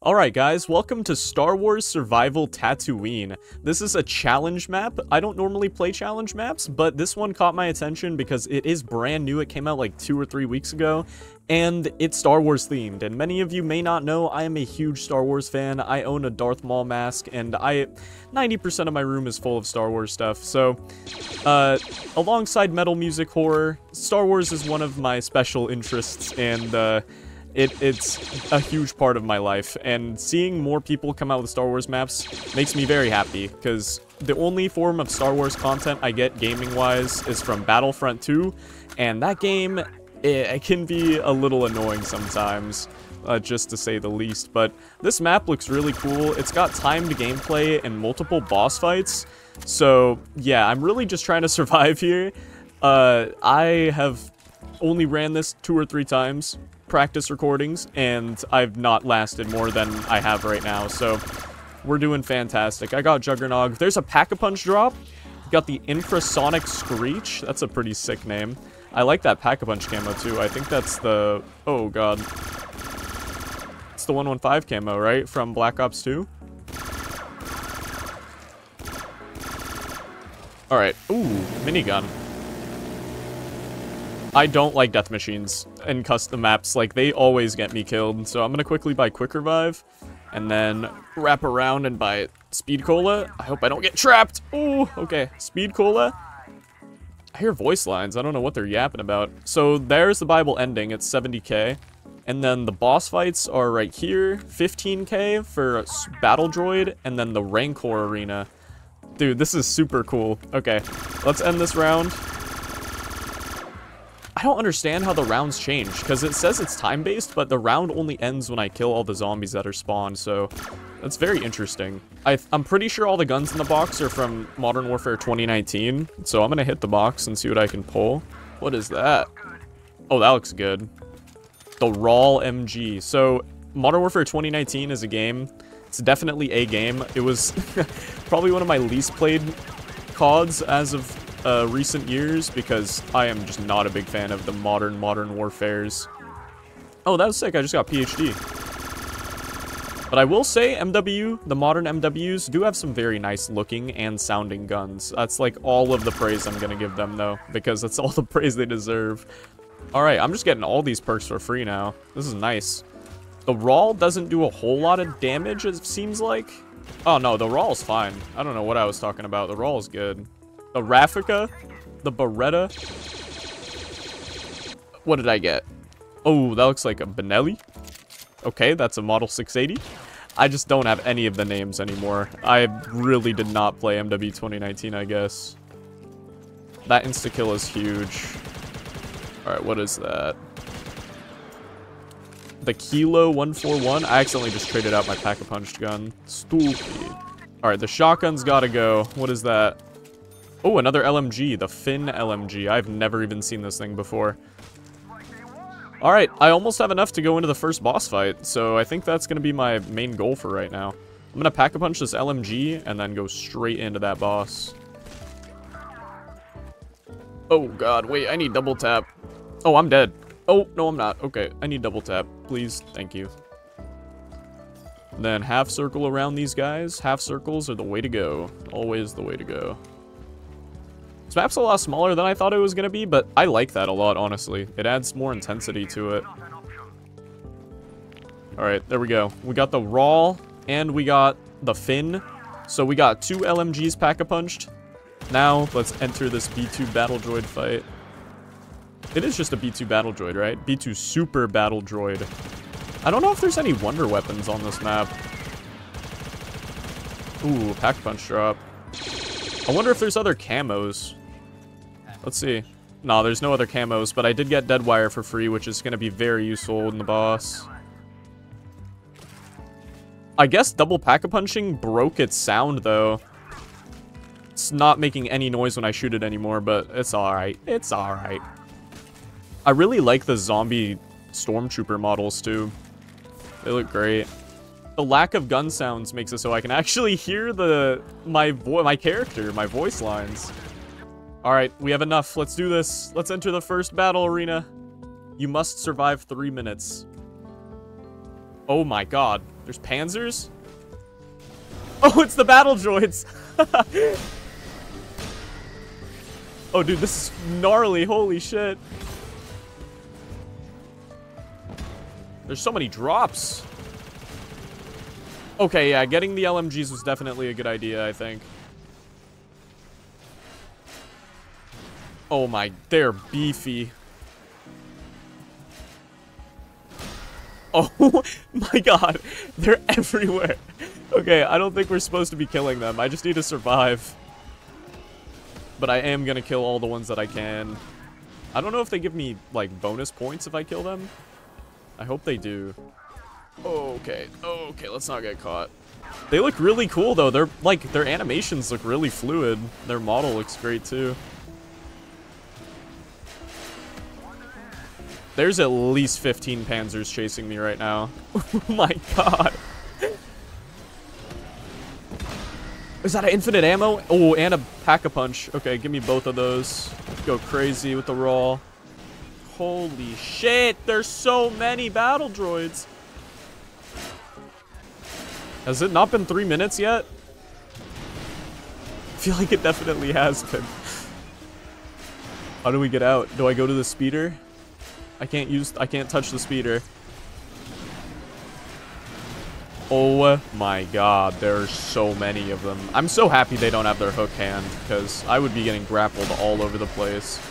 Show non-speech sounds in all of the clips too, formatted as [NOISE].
Alright guys, welcome to Star Wars Survival Tatooine. This is a challenge map. I don't normally play challenge maps, but this one caught my attention because it is brand new. It came out like two or three weeks ago, and it's Star Wars themed. And many of you may not know, I am a huge Star Wars fan. I own a Darth Maul mask, and I 90% of my room is full of Star Wars stuff. So, uh, alongside metal music horror, Star Wars is one of my special interests, and uh, it, it's a huge part of my life, and seeing more people come out with Star Wars maps makes me very happy, because the only form of Star Wars content I get gaming-wise is from Battlefront 2, and that game, it, it can be a little annoying sometimes. Uh, just to say the least, but this map looks really cool. It's got timed gameplay and multiple boss fights, so yeah, I'm really just trying to [LAUGHS] survive here. Uh, I have only ran this two or three times, practice recordings, and I've not lasted more than I have right now, so we're doing fantastic. I got Juggernog. There's a Pack-a-Punch drop. Got the Infrasonic Screech. That's a pretty sick name. I like that Pack-a-Punch camo, too. I think that's the... Oh, God. It's the 115 camo, right? From Black Ops 2? Alright. Ooh, minigun. I don't like death machines and custom maps. Like, they always get me killed. So I'm going to quickly buy Quick Revive and then wrap around and buy Speed Cola. I hope I don't get trapped. Ooh, okay. Speed Cola. I hear voice lines. I don't know what they're yapping about. So there's the buyable ending. It's 70k. And then the boss fights are right here. 15k for Battle Droid. And then the Rancor Arena. Dude, this is super cool. Okay, let's end this round. I don't understand how the rounds change, because it says it's time-based, but the round only ends when I kill all the zombies that are spawned, so that's very interesting. I, am pretty sure all the guns in the box are from Modern Warfare 2019, so I'm gonna hit the box and see what I can pull. What is that? Oh, that looks good. The RAAL MG. So, Modern Warfare 2019 is a game. It's definitely a game. It was [LAUGHS] probably one of my least played CODs as of uh, recent years because I am just not a big fan of the modern Modern Warfares. Oh, that was sick. I just got PhD. But I will say MW, the modern MWs, do have some very nice looking and sounding guns. That's like all of the praise I'm going to give them though, because that's [LAUGHS] all the praise they deserve. Alright, I'm just getting all these perks for free now. This is nice. The RAAL doesn't do a whole lot of damage, it seems like. Oh no, the RAAL's fine. I don't know what I was talking about. The RAAL's good. The Raffica, the Beretta. What did I get? Oh, that looks like a Benelli. Okay, that's a Model 680. I just don't have any of the names anymore. I really did not play MW 2019, I guess. That insta-kill is huge. Alright, what is that? The Kilo 141? I accidentally just traded out my pack-a-punched gun. Stupid. Alright, the shotgun's gotta go. What is that? Oh, another LMG, the Finn LMG. I've never even seen this thing before. Alright, I almost have enough to go into the first boss fight, so I think that's going to be my main goal for right now. I'm going to pack-a-punch this LMG and then go straight into that boss. Oh god, wait, I need double tap. Oh, I'm dead. Oh, no, I'm not. Okay, I need double tap. Please, thank you. Then half circle around these guys. Half circles are the way to go. Always the way to go. This map's a lot smaller than I thought it was going to be, but I like that a lot, honestly. It adds more intensity to it. Alright, there we go. We got the RAAL, and we got the Finn. So we got two LMGs pack-a-punched. Now, let's enter this B2 Battle Droid fight. It is just a B2 Battle Droid, right? B2 Super Battle Droid. I don't know if there's any wonder weapons on this map. Ooh, pack-punch drop. I wonder if there's other camos. Let's see. No, there's no other camos, but I did get Deadwire for free, which is going to be very useful in the boss. I guess double pack-a-punching broke its sound, though. It's not making any noise when I shoot it anymore, but it's alright. It's alright. I really like the zombie stormtrooper models, too. They look great. The lack of gun sounds makes it so I can actually hear the my my character, my voice lines. Alright, we have enough. Let's do this. Let's enter the first battle arena. You must survive three minutes. Oh my god. There's panzers? Oh, it's the battle droids! [LAUGHS] oh, dude, this is gnarly. Holy shit. There's so many drops. Okay, yeah, getting the LMGs was definitely a good idea, I think. Oh my, they're beefy. Oh [LAUGHS] my god, they're everywhere. Okay, I don't think we're supposed to be killing them. I just need to survive. But I am gonna kill all the ones that I can. I don't know if they give me, like, bonus points if I kill them. I hope they do. Okay, okay, let's not get caught. They look really cool, though. They're, like, their animations look really fluid. Their model looks great, too. There's at least 15 panzers chasing me right now. [LAUGHS] oh my god. Is that an infinite ammo? Oh, and a pack-a-punch. Okay, give me both of those. Go crazy with the roll. Holy shit, there's so many battle droids. Has it not been three minutes yet? I feel like it definitely has been. How do we get out? Do I go to the speeder? I can't use, I can't touch the speeder. Oh my god, there's so many of them. I'm so happy they don't have their hook hand, because I would be getting grappled all over the place.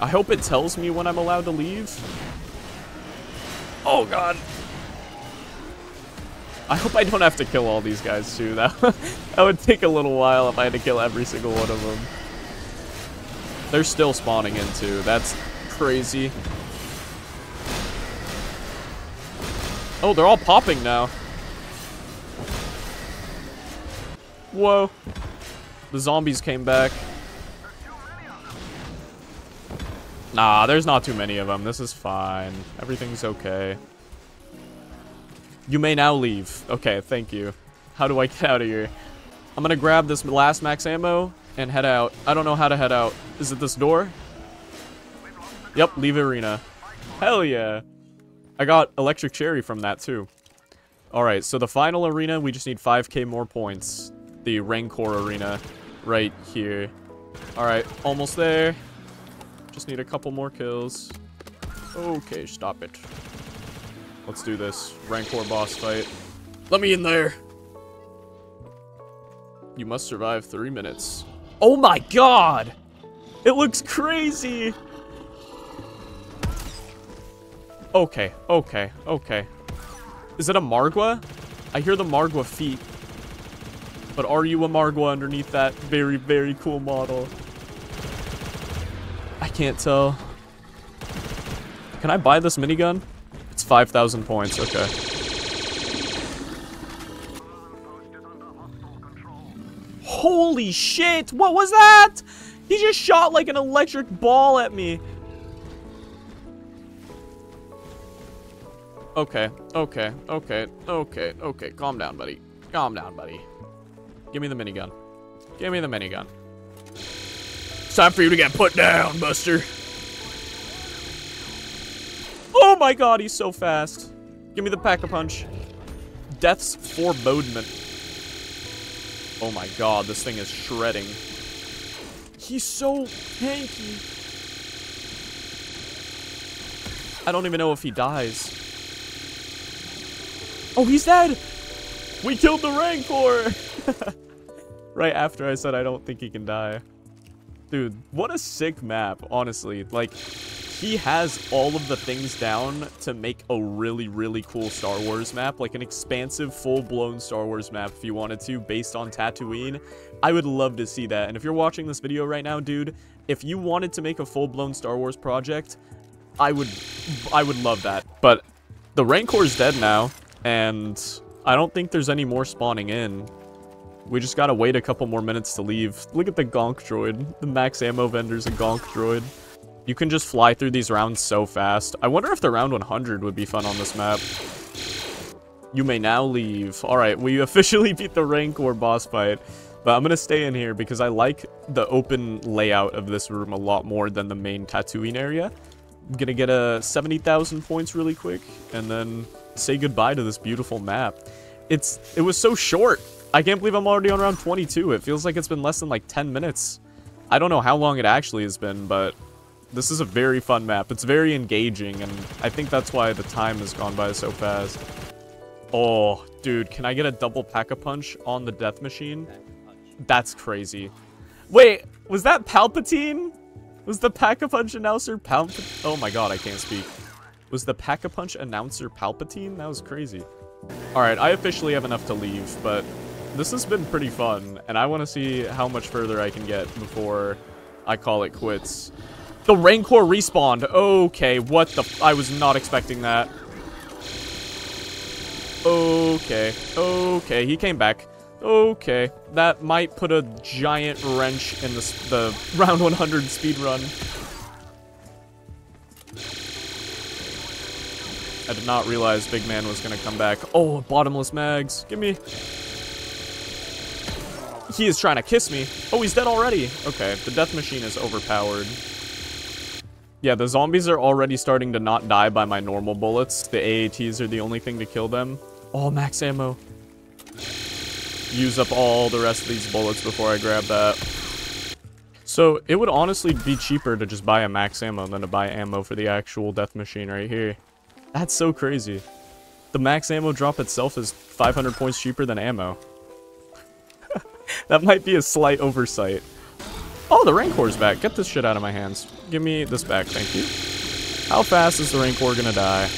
I hope it tells me when I'm allowed to leave. Oh god. I hope I don't have to kill all these guys too. [LAUGHS] That, that would take a little while if I had to kill every single one of them. They're still spawning in too. That's crazy. Oh, they're all popping now. Whoa. The zombies came back. Nah, there's not too many of them. This is fine. Everything's okay. You may now leave. Okay, thank you. How do I get out of here? I'm gonna grab this last max ammo and head out. I don't know how to head out. Is it this door? Yep, leave arena. Hell yeah. I got electric cherry from that too. Alright, so the final arena, we just need 5k more points. The Rancor arena right here. Alright, almost there. Just need a couple more kills. Okay, stop it. Let's do this. Rancor boss fight. Let me in there. You must survive three minutes. Oh my god! It looks crazy! Okay, okay, okay. Is it a Margwa? I hear the Margwa feet. But are you a Margwa underneath that very, very cool model? I can't tell. Can I buy this minigun? It's 5,000 points, okay. Holy shit! What was that? He just shot like an electric ball at me. Okay, okay, okay, okay, okay. Calm down, buddy. Calm down, buddy. Give me the minigun. Give me the minigun. It's time for you to get put down, Buster. Oh my god, he's so fast. Give me the pack-a-punch. Death's forebodement. Oh my god, this thing is shredding. He's so tanky. I don't even know if he dies. Oh, he's dead! We killed the Rancor! [LAUGHS] right after I said I don't think he can die. Dude, what a sick map, honestly. Like, he has all of the things down to make a really, really cool Star Wars map, like an expansive, full-blown Star Wars map if you wanted to, based on Tatooine. I would love to see that. And if you're watching this video right now, dude, if you wanted to make a full-blown Star Wars project, I would, I would love that. But the Rancor's dead now, and I don't think there's any more spawning in. We just gotta wait a couple more minutes to leave. Look at the Gonk droid. The max ammo vendor's a Gonk droid. You can just fly through these rounds so fast. I wonder if the round 100 would be fun on this map. You may now leave. Alright, we [LAUGHS] officially beat the Rancor boss fight. But I'm gonna stay in here because I like the open layout of this room a lot more than the main Tatooine area. I'm gonna get a 70,000 points really quick, and then say goodbye to this beautiful map. It's It was so short. I can't believe I'm already on round 22. It feels like it's been less than like 10 minutes. I don't know how long it actually has been, but this is a very fun map. It's very engaging, and I think that's why the time has gone by so fast. Oh, dude, can I get a double Pack-a-Punch on the Death Machine? That's crazy. Wait, was that Palpatine? Was the Pack-a-Punch announcer Palpatine? Oh my god, I can't speak. Was the Pack-a-Punch announcer Palpatine? That was crazy. Alright, I officially have enough to leave, but this has been pretty fun, and I want to see how much further I can get before I call it quits. The Rancor respawned. Okay, what the... I was not expecting that. Okay, okay, he came back. Okay, that might put a giant wrench in the, the [LAUGHS] round 100 speed run. I did not realize Big Man was going to come back. Oh, bottomless mags. Give me... He is trying to kiss me. Oh, he's dead already. Okay, the death machine is overpowered. Yeah, the zombies are already starting to not die by my normal bullets. The AATs are the only thing to kill them. Oh, max ammo. Use up all the rest of these bullets before I grab that. So, it would honestly be cheaper to just buy a max ammo than to buy ammo for the actual death machine right here. That's so crazy. The max ammo drop itself is 500 points cheaper than ammo. [LAUGHS] that might be a slight oversight. Oh, the Rancor's back. Get this shit out of my hands. Give me this back, thank you. How fast is the Rancor gonna die?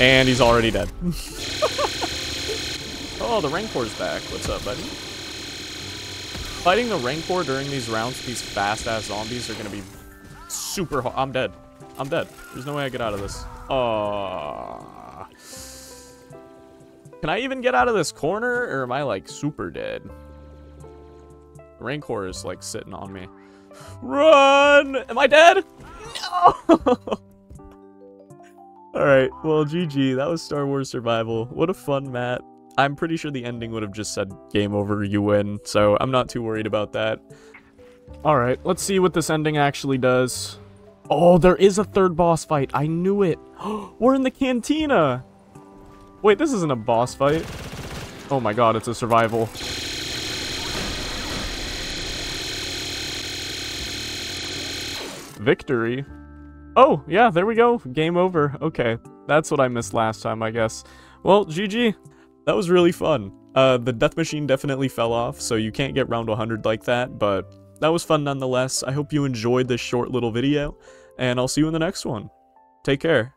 And he's already dead. [LAUGHS] oh, the Rancor's back. What's up, buddy? Fighting the Rancor during these rounds, these fast-ass zombies are gonna be super hard. I'm dead. I'm dead. There's no way I get out of this. Oh. Can I even get out of this corner, or am I, like, super dead? Rancor is, like, sitting on me. Run! Am I dead? No! [LAUGHS] Alright, well, GG. That was Star Wars Survival. What a fun map. I'm pretty sure the ending would have just said game over, you win, so I'm not too worried about that. Alright, let's see what this ending actually does. Oh, there is a third boss fight. I knew it. [GASPS] We're in the cantina. Wait, this isn't a boss fight. Oh my god, it's a survival. Victory. Oh, yeah, there we go. Game over. Okay, that's what I missed last time, I guess. Well, GG. That was really fun. Uh, the death machine definitely fell off, so you can't get round 100 like that, but that was fun nonetheless. I hope you enjoyed this short little video, and I'll see you in the next one. Take care.